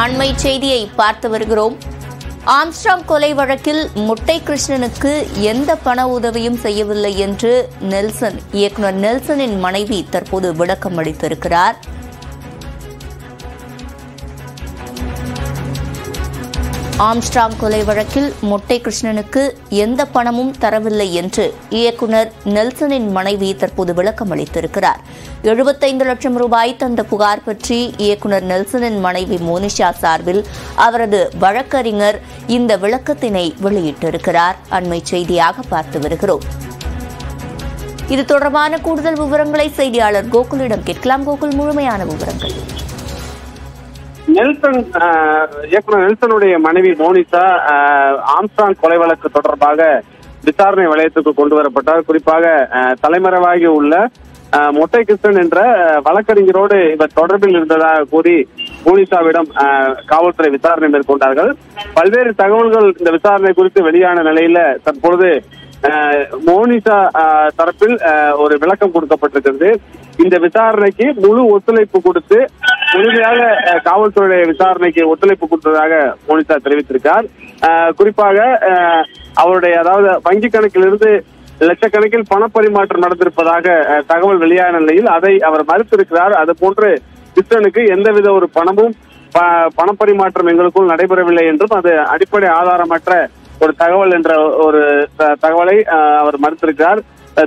அண்மை செய்தியை பார்த்து வருகிறோம். ஆம்ஸ்டாங் கொலை வழக்கில் முட்டை கிருஷ்ணனுக்கு எந்த பண உதவியும் செய்யவில்லை என்று நெல்சன் இயக்குனர் நெல்சனின் மனைவி தற்போது விளக்கம் அளித்திருக்கிறார். ஆம்ஸ்ட்ராங் கொலை வழக்கில் மொட்டை கிருஷ்ணனுக்கு எந்த பணமும் தரவில்லை என்று இயக்குனர் நெல்சனின் மனைவி தற்போது விளக்கம் அளித்திருக்கிறார். எழுபத்தைந்து லட்சம் ரூபாய் தந்த புகார் பற்றி இயக்குனர் நெல்சனின் மனைவி மோனிஷா சார்பில் அவரது வழக்கறிஞர் இந்த விளக்கத்தினை வெளியிட்டிருக்கிறார். அண்மை செய்தியாக பார்த்து வருகிறோம். இது தொடர்பான கூடுதல் விவரங்களை செய்தியாளர் கோகுலிடம் கேட்கலாம். கோகுல் முழுமையான விவரங்கள். நெல்சன் இயக்குனர் நெல்சனுடைய மனைவி மோனிசா ஆஹ், கொலை வழக்கு தொடர்பாக விசாரணை வளையத்துக்கு கொண்டு வரப்பட்டார். குறிப்பாக தலைமறைவாகி உள்ள மொட்டை கிருஷ்ணன் என்ற வழக்கறிஞரோடு இவர் தொடர்பில் இருந்ததாக கூறி போலீசாவிடம் காவல்துறை விசாரணை மேற்கொண்டார்கள். பல்வேறு தகவல்கள் இந்த விசாரணை குறித்து வெளியான நிலையில தற்பொழுது ஆஹ், மோனிசா ஆஹ், தரப்பில் ஒரு விளக்கம் கொடுக்கப்பட்டிருக்கிறது. இந்த விசாரணைக்கு முழு ஒத்துழைப்பு கொடுத்து முழுமையாக காவல்துறையுடைய விசாரணைக்கு ஒத்துழைப்பு கொடுத்ததாக போலீசார் தெரிவித்திருக்கார் குறிப்பாக அவருடைய அதாவது வங்கி கணக்கிலிருந்து லட்சக்கணக்கில் பணப்பரிமாற்றம் நடந்திருப்பதாக தகவல் வெளியான நிலையில் அதை அவர் மறுத்திருக்கிறார். அது போன்று கிருஷ்ணனுக்கு எந்தவித ஒரு பணமும் ப- பணப்பரிமாற்றம் எங்களுக்குள் நடைபெறவில்லை என்றும் அது அடிப்படை ஆதாரமற்ற ஒரு தகவல் என்ற ஒரு த- தகவலை அவர் மறுத்திருக்கிறார்.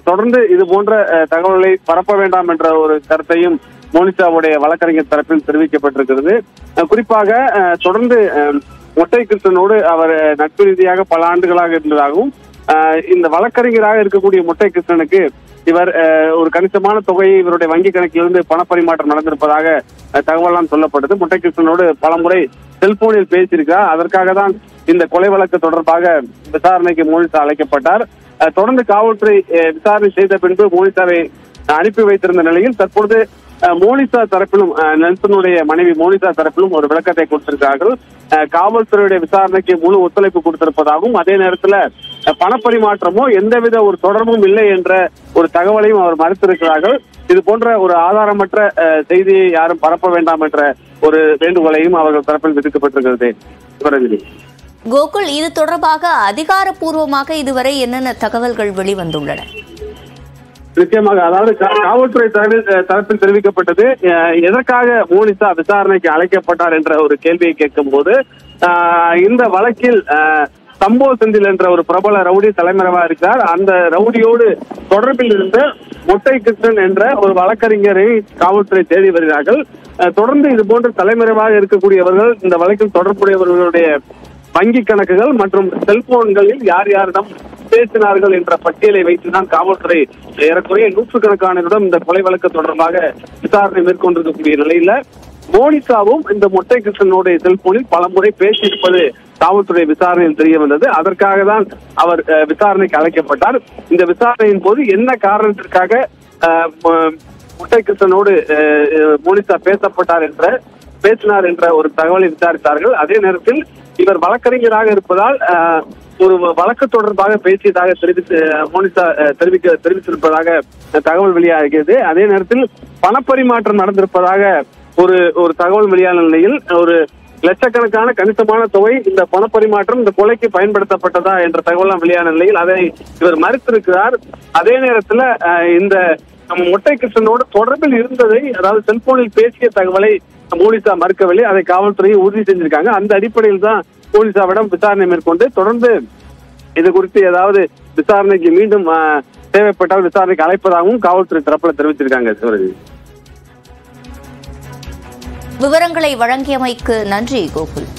தொடர்ந்து இது போன்ற தகவல்களை பரப்ப வேண்டாம் என்ற ஒரு கருத்தையும் மோனிசாவுடைய வழக்கறிஞர் தரப்பில் தெரிவிக்கப்பட்டிருக்கிறது. குறிப்பாக தொடர்ந்து அஹ், மொட்டை கிருஷ்ணனோடு அவர் நட்பு ரீதியாக பல ஆண்டுகளாக இருந்ததாகவும் இந்த வழக்கறிஞராக இருக்கக்கூடிய மொட்டை கிருஷ்ணனுக்கு இவர் ஒரு கணிசமான தொகையை இவருடைய வங்கி கணக்கிலிருந்து பணப்பரிமாற்றம் நடந்திருப்பதாக தகவலாம் சொல்லப்பட்டது மொட்டை கிருஷ்ணனோடு பலமுறை செல்போனில் பேசியிருக்கிறார். அதற்காக தான் இந்த கொலை வழக்கு தொடர்பாக விசாரணைக்கு மோனிசா அழைக்கப்பட்டார். தொடர்ந்து காவல்துறை விசாரணை செய்த பின்பு மோனிசாவை அனுப்பி வைத்திருந்த நிலையில் தற்பொழுது மோனிசா தரப்பிலும் நெல்சனுடைய மனைவி மோனிசா தரப்பிலும் ஒரு விளக்கத்தை கொடுத்திருக்கிறார்கள். காவல்துறையுடைய விசாரணைக்கு முழு ஒத்துழைப்பு கொடுத்திருப்பதாகவும் அதே நேரத்தில் பணப்பரிமாற்றமோ எந்தவித ஒரு தொடர்பும் இல்லை என்ற ஒரு தகவலையும் அவர் மறுத்திருக்கிறார்கள். இது போன்ற ஒரு ஆதாரமற்ற செய்தியை யாரும் பரப்ப வேண்டாம் என்ற ஒரு வேண்டுகோளையும் அவர்கள் தரப்பில் விதிக்கப்பட்டிருக்கிறது. சிவரஞ்சலி கோகுல் இது தொடர்பாக அதிகாரப்பூர்வமாக இதுவரை என்னென்ன தகவல்கள் வெளிவந்துள்ளன? நிச்சயமாக அதாவது காவல்துறை தரப்பில் தெரிவிக்கப்பட்டது. எதற்காக மோனிசா விசாரணைக்கு அழைக்கப்பட்டார் என்ற ஒரு கேள்வியை கேட்கும் போது இந்த வழக்கில் சம்போ செந்தில் என்ற ஒரு பிரபல ரவுடி தலைமறைவா இருக்கிறார். அந்த ரவுடியோடு தொடர்பில் இருந்த மொட்டை கிருஷ்ணன் என்ற ஒரு வழக்கறிஞரை காவல்துறை தேடி வருகிறார்கள். தொடர்ந்து இது போன்ற தலைமறைவாக இருக்கக்கூடியவர்கள் இந்த வழக்கில் தொடர்புடையவர்களுடைய வங்கி கணக்குகள் மற்றும் செல்போன்களில் யார் யாரிடம் பேசினார்கள் என்ற பட்டியலை வைத்துதான் காவல்துறை ஏறக்குறைய நூற்றுக்கணக்கானவரிடம் இந்த கொலை வழக்கு தொடர்பாக விசாரணை மேற்கொண்டிருக்கக்கூடிய நிலையில மோனிகாவும் இந்த மொட்டை கிருஷ்ணனுடைய செல்போனில் பலமுறை பேசியிருப்பது காவல்துறை விசாரணையில் தெரிய வந்தது அதற்காக தான் அவர் அஹ், விசாரணைக்கு அழைக்கப்பட்டார். இந்த விசாரணையின் போது என்ன காரணத்திற்காக அஹ், மொட்டை கிருஷ்ணனோடு அஹ், மோனிகா பேசப்பட்டார் என்ற பேசினார் என்ற ஒரு தகவலை விசாரித்தார்கள். அதே நேரத்தில் இவர் வழக்கறிஞராக இருப்பதால் ஒரு வழக்கு தொடர்பாக பேசியதாக தெரிவித்து மோனிசா தெரிவிக்க தெரிவித்திருப்பதாக தகவல் வெளியாகிறது. அதே நேரத்தில் பணப்பரிமாற்றம் நடந்திருப்பதாக ஒரு ஒரு தகவல் வெளியான நிலையில் ஒரு லட்சக்கணக்கான கணிசமான தொகை இந்த பணப்பரிமாற்றம் இந்த கொலைக்கு பயன்படுத்தப்பட்டதா என்ற தகவலாம் வெளியான நிலையில் அதை இவர் மறுத்திருக்கிறார். அதே நேரத்தில் அஹ், இந்த நம்ம மொட்டை கிருஷ்ணனோடு தொடர்பில் இருந்ததை அதாவது செல்போனில் பேசிய தகவலை போலீசார் மறுக்கவில்லை அதை காவல்துறையை உறுதி செஞ்சிருக்காங்க. அந்த அடிப்படையில் தான் போலீசாரிடம் விசாரணை மேற்கொண்டு தொடர்ந்து இது குறித்து ஏதாவது விசாரணைக்கு மீண்டும் தேவைப்பட்டால் விசாரணைக்கு அழைப்பதாகவும் காவல்துறை தரப்புல தெரிவிச்சிருக்காங்க சிவரஜி விவரங்களை வழங்கியமைக்கு நன்றி கோகுல்.